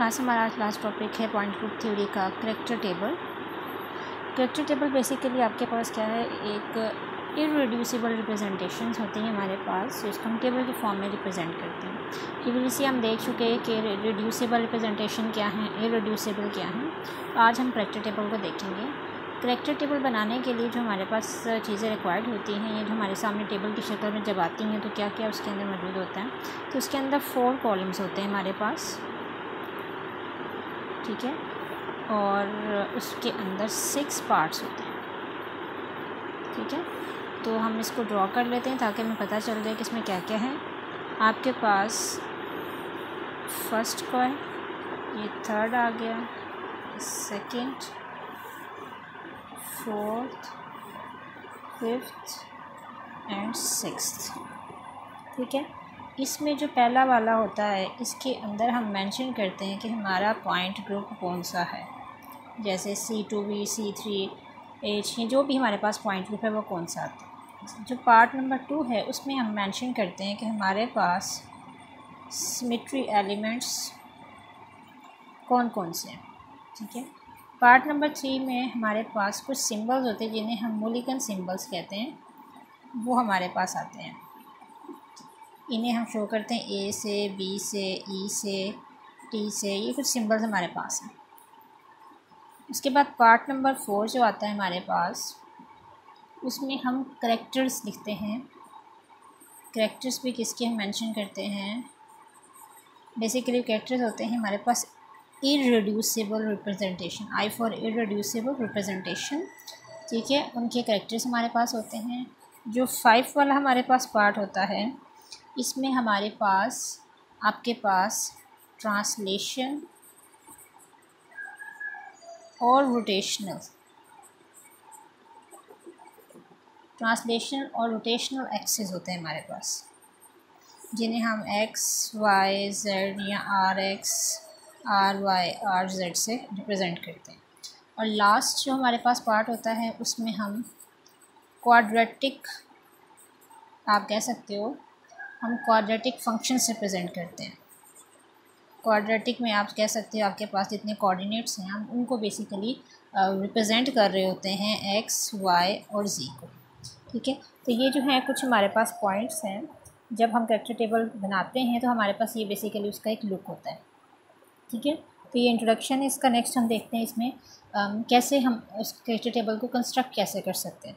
Class हमारा आज last topic है पॉइंट ग्रुप थ्योरी का character table character table basically आपके पास क्या है? एक इरेड्यूसिबल रिप्रेजेंटेशंस होती हैं हमारे पास जिसको हम टेबल के फॉर्म में रिप्रेजेंट करते हैं. प्रीवियसली हम देख चुके हैं कि रिड्यूसिबल रिप्रेजेंटेशन क्या है इरेड्यूसिबल क्या है. आज हम करेक्टर टेबल को देखेंगे. करेक्टर टेबल बनाने के लिए जो हमारे पास चीज़ें रिक्वायर्ड होती हैं, ये जो हमारे सामने टेबल की शक्ल में जब आती हैं तो क्या क्या उसके अंदर मौजूद होता है? तो उसके अंदर फोर कॉलम्स होते हैं हमारे पास. ठीक है? और उसके अंदर सिक्स पार्ट्स होते हैं। ठीक है? तो हम इसको ड्रॉ कर लेते हैं ताकि हमें पता चल जाए कि इसमें क्या क्या है। आपके पास फ़र्स्ट का ये थर्ड आ गया second fourth fifth and six ठीक है? इसमें जो पहला वाला होता है, इसके अंदर हम मेंशन करते हैं कि हमारा पॉइंट ग्रुप कौन सा है। जैसे C two B C three H ये जो भी हमारे पास पॉइंट ग्रुप है, वो कौन सा आता है। जो पार्ट नंबर टू है, उसमें हम मेंशन करते हैं कि हमारे पास सिमेट्री एलिमेंट्स कौन कौन से हैं, ठीक है? पार्ट नंबर थ्री में हमारे पास कुछ सिंबल्स होते हैं, जिन्हें हम मूलिकन सिंबल्स कहते हैं, वो हमारे पास आते हैं। इन्हें हम शो करते हैं ए से बी से ई e से टी से, ये कुछ सिंबल्स हमारे पास हैं। उसके बाद पार्ट नंबर फोर जो आता है हमारे पास, उसमें हम करेक्टर्स लिखते हैं। करेक्टर्स भी किसके हम मेंशन करते हैं? बेसिकली करेक्टर्स होते हैं हमारे पास irreducible representation I for irreducible representation ठीक है, उनके करेक्टर्स हमारे पास होते हैं। जो फाइव वाला हमारे पास पार्ट होता है इसमें हमारे पास, आपके पास ट्रांसलेशन और रोटेशनल ट्रांसलेशन और रोटेशनल एक्सेस होते हैं हमारे पास, जिन्हें हम एक्स वाई जेड या R X R Y R Z से रिप्रेजेंट करते हैं। और लास्ट जो हमारे पास पार्ट होता है, उसमें हम क्वाड्रेटिक आप कह सकते हो हम क्वाड्रेटिक फ़ंक्शन से प्रेजेंट करते हैं। क्वाड्रेटिक में आप कह सकते हो आपके पास जितने कोऑर्डिनेट्स हैं हम उनको बेसिकली रिप्रेजेंट कर रहे होते हैं एक्स वाई और जी को। ठीक है? तो ये जो है कुछ हमारे पास पॉइंट्स हैं। जब हम करेक्टर टेबल बनाते हैं तो हमारे पास ये बेसिकली उसका एक लुक होता है। ठीक है? तो ये इंट्रोडक्शन है इसका नेक्स्ट हम देखते हैं इसमें आ, कैसे हम उस करेक्टर टेबल को कंस्ट्रक्ट कैसे कर सकते हैं।